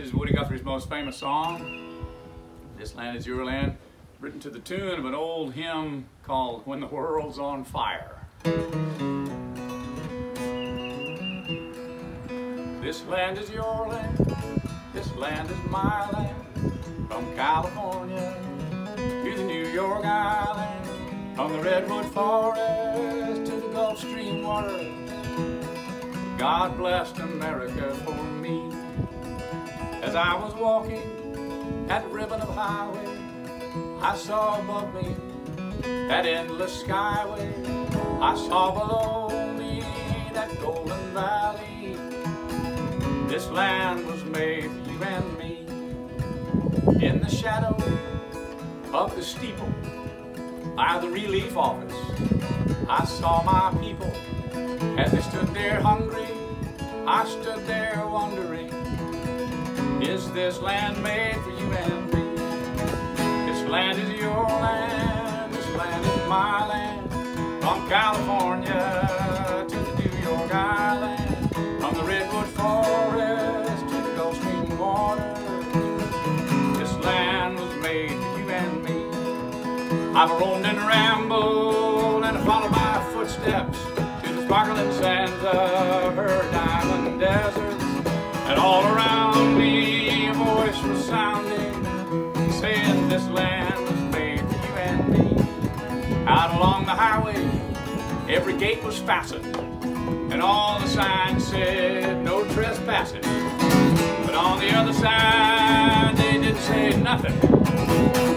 is Woody Guthrie's most famous song, This Land Is Your Land, written to the tune of an old hymn called When the World's on Fire. This land is your land, this land is my land, from California to the New York Island, from the Redwood Forest to the Gulf Stream water. God blessed America for me. As I was walking that ribbon of highway, I saw above me that endless skyway. I saw below me that golden valley. This land was made for you and me. In the shadow of the steeple by the relief office, I saw my people as they stood there hungry. I stood there wondering, this land made for you and me? This land is your land, this land is my land. From California to the New York Island, from the Redwood Forest to the Gulf Stream water. This land was made for you and me. I've roamed and rambled and followed my footsteps to the sparkling sands of her diamond deserts. And all around Out along the highway, every gate was fastened, and all the signs said no trespassing. But on the other side, they didn't say nothing.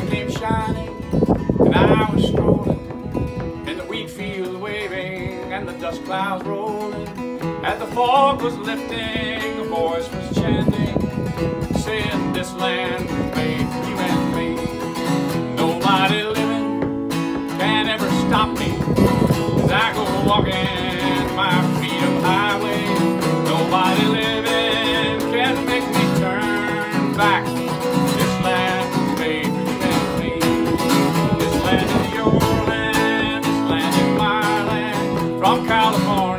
Sun came shining and I was strolling in the wheat field waving and the dust clouds rolling. As the fog was lifting, a voice was chanting, saying this land From California